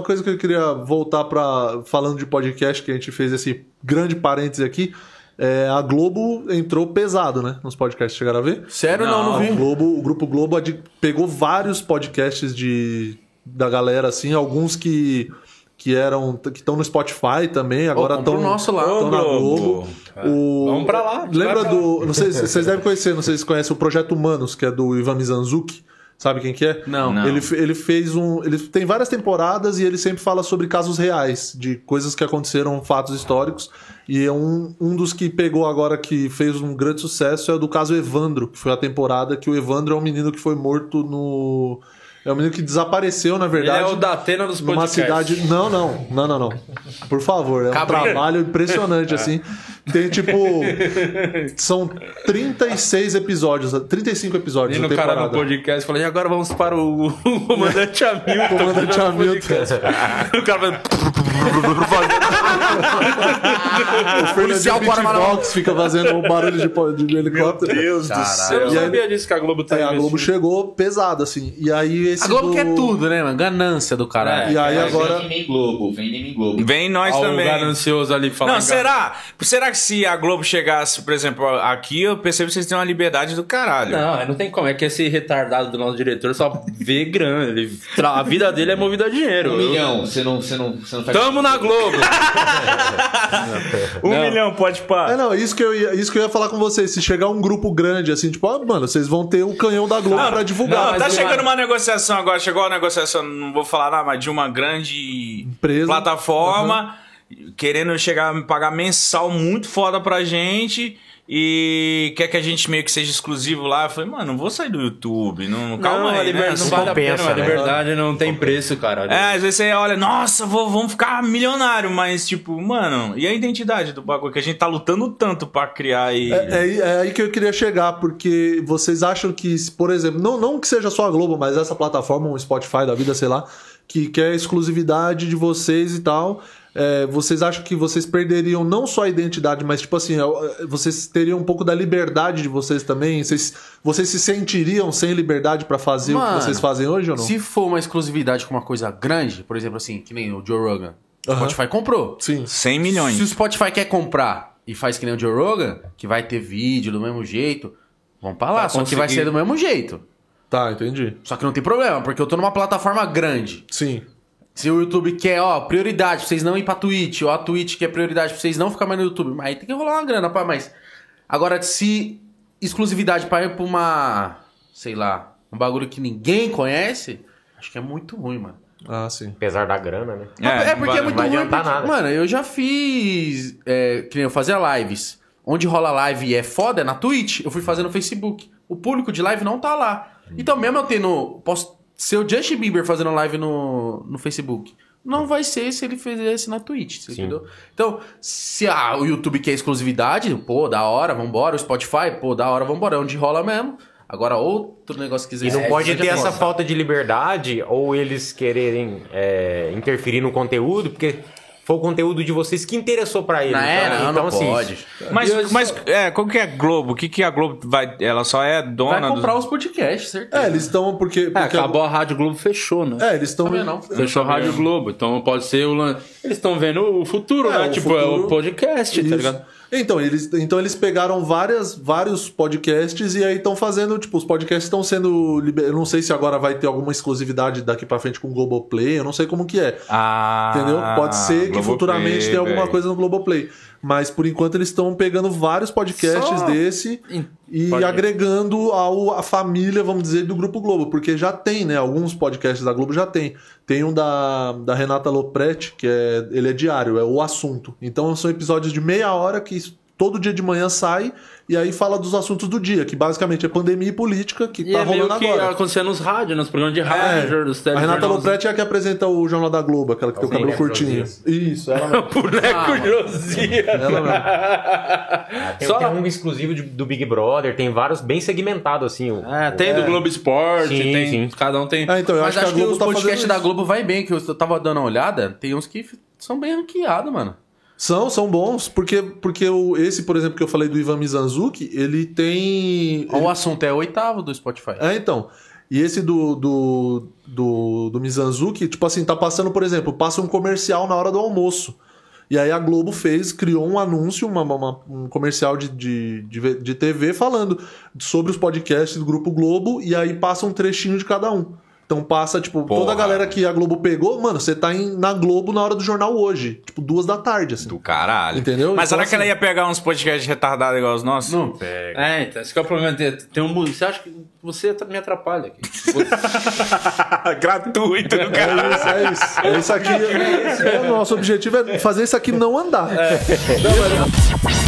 Uma coisa que eu queria voltar para falando de podcast, que a gente fez esse grande parêntese aqui. É, a Globo entrou pesado, né? Nos podcasts, chegaram a ver? Sério, não, não, O, vi. Globo, o Grupo Globo pegou vários podcasts de, da galera, assim, alguns que, que eram que estão no Spotify também, agora estão o nosso lá. estão na Globo. Globo. O, Vamos pra lá, Lembra pra do. Não sei se vocês devem conhecer, não sei se conhecem o Projeto Humanos, que é do Ivan Mizanzuki. Sabe quem que é? Não. Não. Ele, ele fez um. Ele tem várias temporadas e ele sempre fala sobre casos reais, de coisas que aconteceram, fatos históricos. E é um, um dos que pegou agora, que fez um grande sucesso, é o do caso Evandro, que foi a temporada que o Evandro é um menino que foi morto no. É um menino que desapareceu, na Ele verdade. é o da Atena dos Numa podcasts. cidade. Não, não, não, não, não. Por favor, é um Cabreiro. trabalho impressionante, assim. Tem tipo. São 36 episódios, 35 episódios E no cara temporada. no podcast falou, e agora vamos para o, o comandante Hamilton. Comandante Hamilton. o cara vai... O policial Beatbox fica fazendo um barulho de, de helicóptero. Deus do céu. Eu não E aí- sabia disso que a Globo tá É, a Globo chegou pesado, assim. E aí esse A Globo do- quer tudo, né, mano? Ganância do caralho. E aí Mas agora. Vem em Globo, vem em Globo. Vem nós também. ganancioso ali falando. Não, será? Será que se a Globo chegasse, por exemplo, aqui, eu percebo que vocês têm uma liberdade do caralho. Não, não tem como. É que esse retardado do nosso diretor só vê grana. Ele... A vida dele é movida a dinheiro. Um milhão, você não, você não, você não faz. Tamo na Globo! Um Não. milhão, pode É, pá. não, isso que, eu ia, isso que eu ia falar com vocês. Se chegar um grupo grande, assim, tipo, ah, mano, vocês vão ter o canhão da Globo pra divulgar. Não, tá chegando uma negociação agora, chegou a negociação, não vou falar nada, mas de uma grande Empresa. plataforma querendo chegar a pagar mensal muito foda pra gente e quer que a gente meio que seja exclusivo lá. Eu falei, mano, não vou sair do YouTube, não, calma não, a aí, né? liberdade não vale a compensa, pena, a né? liberdade não tem preço, cara. É, às vezes você olha, nossa, vou, vamos ficar milionário, mas tipo, mano, e a identidade do bagulho que a gente tá lutando tanto pra criar e. É, é- é aí que eu queria chegar, porque vocês acham que, por exemplo, não, não que seja só a Globo, mas essa plataforma, um Spotify da vida, sei lá, que quer exclusividade de vocês e tal. É, vocês acham que vocês perderiam não só a identidade, mas tipo assim, é, vocês teriam um pouco da liberdade de vocês também? Vocês, vocês se sentiriam sem liberdade pra fazer o Mano, que vocês fazem hoje ou não? Se for uma exclusividade com uma coisa grande, por exemplo, assim, que nem o Joe Rogan, o Aham. Spotify comprou. Sim. 100 milhões. Se o Spotify quer comprar e faz que nem o Joe Rogan, que vai ter vídeo do mesmo jeito, vamos pra lá. Vai Só que vai conseguir. ser do mesmo jeito. Tá, entendi. Só que não tem problema, porque eu tô numa plataforma grande. Sim. Se o YouTube quer, ó, prioridade pra vocês não ir pra Twitch, ou a Twitch quer prioridade pra vocês não ficar mais no YouTube, mas aí tem que rolar uma grana, pá, mas. Agora, se exclusividade pra ir pra uma. sei lá, um bagulho que ninguém conhece, acho que é muito ruim, mano. Ah, sim. Apesar da grana, né? É, porque vai- é muito não vai ruim. porque- nada. Mano, eu já fiz. É, que nem eu fazia lives. Onde rola live e é foda é na Twitch. Eu fui fazer no Facebook. O público de live não tá lá. Então, mesmo eu tendo. Posso ser o Justin Bieber fazendo live no, no Facebook. Não vai ser se ele fizesse na Twitch, entendeu? Então, se ah, o YouTube quer exclusividade, pô, da hora, vambora. O Spotify, pô, da hora, vambora. É onde rola mesmo. Agora, outro negócio que quiser E não ser- pode ter essa falta de liberdade ou eles quererem é, interferir no conteúdo, porque foi o conteúdo de vocês que interessou pra eles. Não, é, então, não, então, não assim, pode. Mas, mas é, qual que é a Globo? O que, que a Globo vai. Ela só é dona Vai comprar do... os podcasts, certeza. É, eles estão porque. É, porque acabou a Rádio Globo, fechou, né? É, eles estão. Não. Fechou a Rádio Globo, então pode ser o. lan- Eles estão vendo o futuro, É, né? o tipo, é futuro- o podcast, tá Isso. ligado? Então eles, então eles pegaram várias, vários podcasts e aí estão fazendo, tipo, os podcasts estão sendo. liber- Eu não sei se agora vai ter alguma exclusividade daqui pra frente com o Globoplay, eu não sei como que é. Ah, Entendeu? Pode ser que Globoplay, futuramente tenha alguma velho. coisa no Globoplay. Mas por enquanto eles estão pegando vários podcasts Só- desse e Pode agregando ao, a família, vamos dizer, do Grupo Globo. Porque já tem, né? Alguns podcasts da Globo já tem. Tem um da, da Renata Lopretti, que é, ele é diário, é o assunto. Então são episódios de meia hora que todo dia de manhã sai e aí fala dos assuntos do dia, que basicamente é pandemia e política, que E tá é meio rolando que agora. acontecendo nos rádios, nos programas de É, rádio, dos a Renata. Lopretti é a que apresenta o Jornal da Globo, aquela que tem o cabelo né, curtinho. Isso, ela mesmo. Boneco Josia. Ela mesmo. ah, tem, Só- tem um exclusivo de- do Big Brother, tem vários bem segmentados, assim. o- É, tem do Globo Esporte, Sim, tem. sim. Cada um tem. Ah, então, eu Mas acho, que a Globo os tá podcasts da. Globo vai bem, que eu tava dando uma olhada, tem uns que são bem ranqueados, mano. São, são bons, porque, porque o, esse, por exemplo, que eu falei do Ivan Mizanzuki, ele tem... O assunto é oitavo do Spotify. É, então. E esse do, do, do, do Mizanzuki, tipo assim, tá passando, por exemplo, passa um comercial na hora do almoço. E aí a Globo fez, criou um anúncio, uma, uma- um comercial de, de, de, de TV falando sobre os podcasts do Grupo Globo, e aí passa um trechinho de cada um. Então passa, tipo, toda a Porra. galera que a Globo pegou, mano, você tá em- na Globo na hora do jornal hoje. Tipo, duas da tarde, assim. Do caralho. Entendeu? Mas Então, será que ela assim- ia pegar uns podcasts retardados igual os nossos? Não. É, então, esse que é o problema. Tem, tem um, você acha que você me atrapalha aqui? Gratuito, É cara. isso, é isso. É isso aqui. é- é o nosso objetivo é fazer isso aqui não andar. Não, mas-